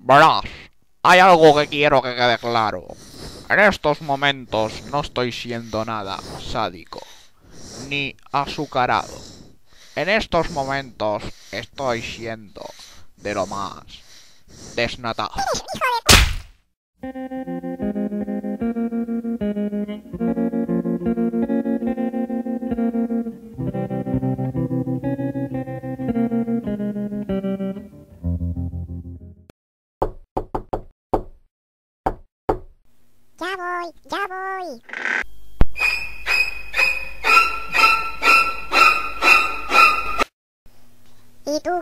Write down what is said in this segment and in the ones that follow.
Verás, hay algo que quiero que quede claro. En estos momentos no estoy siendo nada sádico, ni azucarado. En estos momentos estoy siendo de lo más desnatado.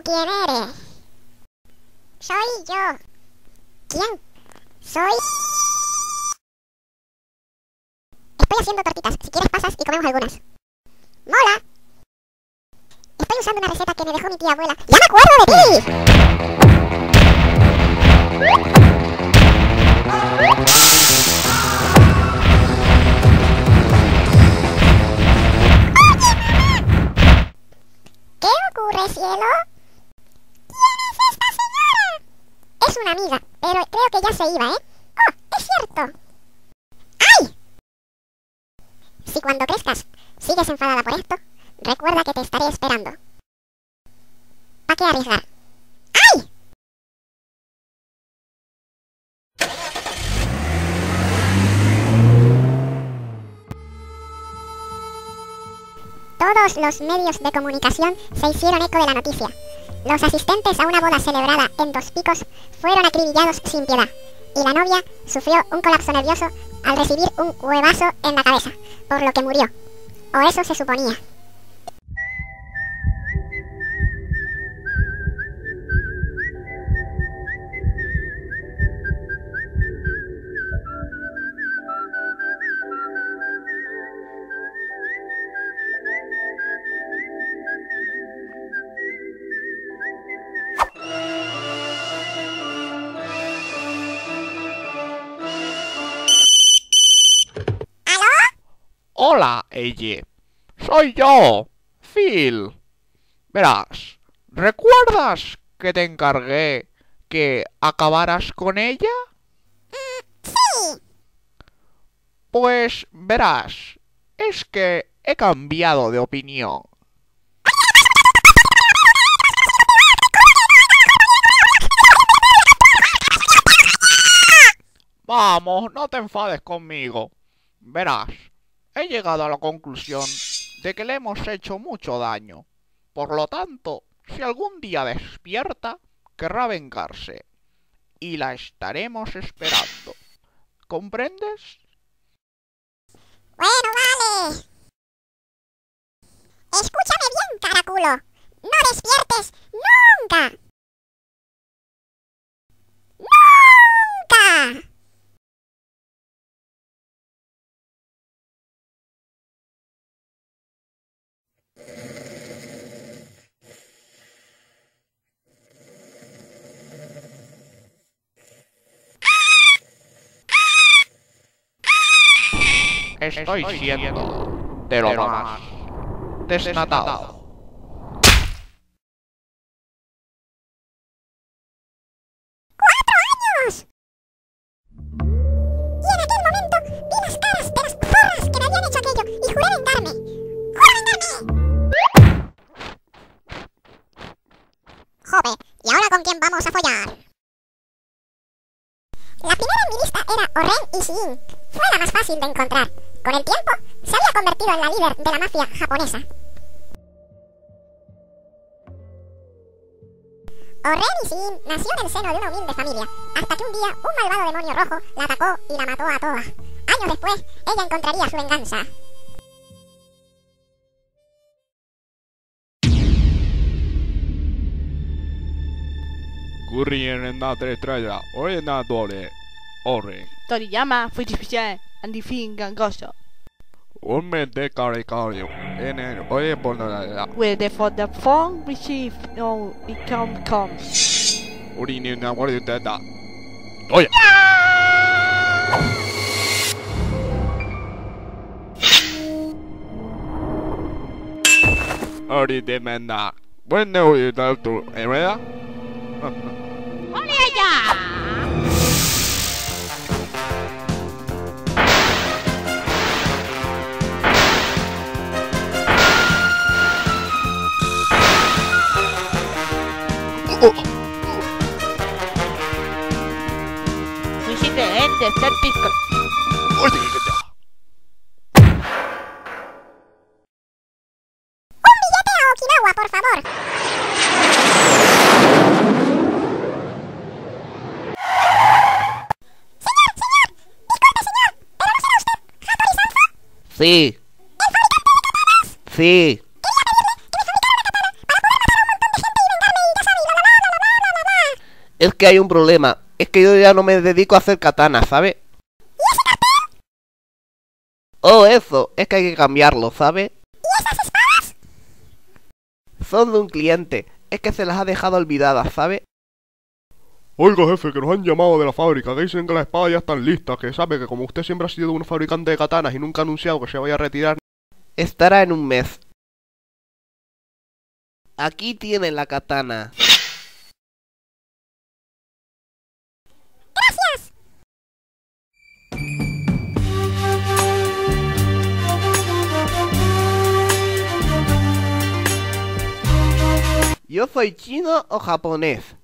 Quién eres? Soy yo. ¿Quién? Soy... Estoy haciendo tortitas. Si quieres pasas y comemos algunas. ¡Mola! Estoy usando una receta que me dejó mi tía abuela. ¡Ya me acuerdo de ti! ¿Qué ocurre, cielo? ¿Quién es esta señora? Es amiga, pero creo que ya se iba, ¿eh? ¡Oh, es cierto! ¡Ay! Si cuando crezcas sigues enfadada por esto, recuerda que te estaré esperando. ¿Para qué arriesgar? ¡Ay! Todos los medios de comunicación se hicieron eco de la noticia. Los asistentes a una boda celebrada en Dos Picos fueron acribillados sin piedad, y la novia sufrió un colapso nervioso al recibir un huevazo en la cabeza, por lo que murió. O eso se suponía. Hola, ella. Soy yo, Phil. Verás, ¿recuerdas que te encargué que acabaras con ella? Sí. Pues verás, es que he cambiado de opinión. Vamos, no te enfades conmigo. Verás, he llegado a la conclusión de que le hemos hecho mucho daño. Por lo tanto, si algún día despierta, querrá vengarse. Y la estaremos esperando. ¿Comprendes? Bueno, vale. Escúchame bien, caraculo. No despiertes nunca. ¡Nunca! Estoy siendo de lo más desnatado. años! Y en aquel momento vi las caras de las zorras que me habían hecho aquello y juré vengarme. ¡Juré vengarme! Jope, ¿y ahora con quién vamos a follar? La primera en mi lista era Oren Ishiin. Fue la más fácil de encontrar. Con el tiempo, se había convertido en la líder de la mafia japonesa. Oren Ishiin nació en el seno de una humilde familia, hasta que un día un malvado demonio rojo la atacó y la mató a todas. Años después, ella encontraría su venganza. Currien na tre estrella, orientadore, ore. Toriyama Fujifilm and defeating Gangosto. Where therefore the form receive no income comes. Yeah! early demanda. When do you love to area? de ser discreto. Un billete a Okinawa, por favor. Señor, señor. Disculpe, señor. ¿Pero no será usted? Sí. ¿El fabricante de katanas? Sí. Quería pedirle que me fabricara una katana para poder matar a un montón de gente y vengarme y ya sabe, y la la la la la la la la. Es que hay un problema. Es que yo ya no me dedico a hacer katanas, ¿sabe? ¿Y ese cartel? Oh, eso. Es que hay que cambiarlo, ¿sabe? ¿Y esas espadas? Son de un cliente. Es que se las ha dejado olvidadas, ¿sabe? Oiga, jefe, que nos han llamado de la fábrica, que dicen que las espadas ya están listas, que sabe que como usted siempre ha sido un fabricante de katanas y nunca ha anunciado que se vaya a retirar, Estará en un mes. Aquí tiene la katana. ¿Yo soy chino o japonés?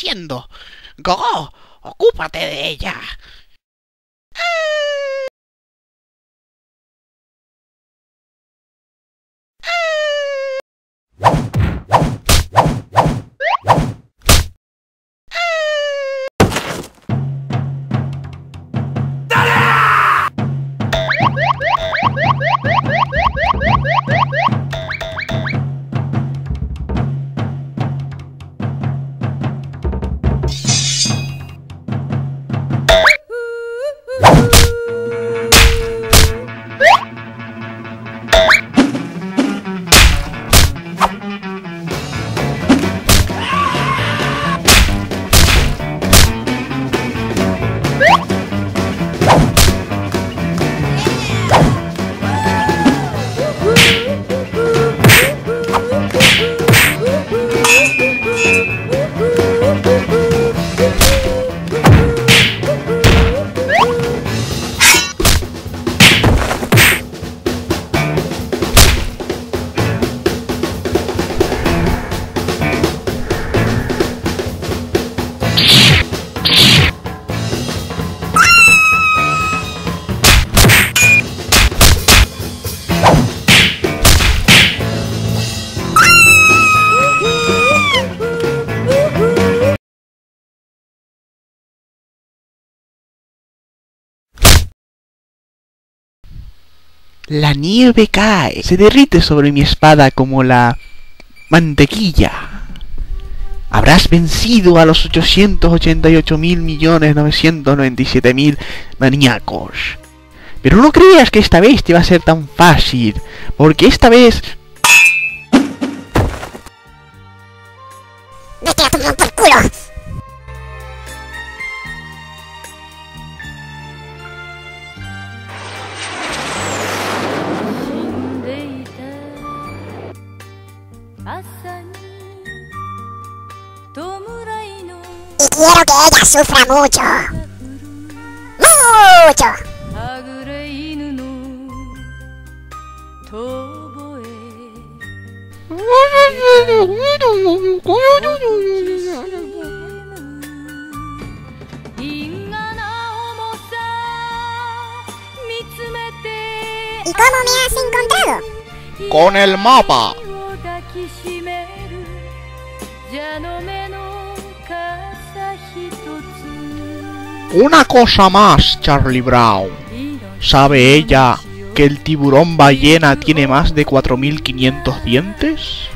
haciendo? Gogo, ocúpate de ella. La nieve cae, se derrite sobre mi espada como la mantequilla. Habrás vencido a los 888 mil millones 997 mil maníacos. Pero no creas que esta vez te va a ser tan fácil, porque esta vez Vete a tomar por culo. quiero que ella sufra mucho. Mucho. ¿Y cómo me has encontrado? Con el mapa. Una cosa más, Charlie Brown. ¿Sabe ella que el tiburón ballena tiene más de 4.500 dientes?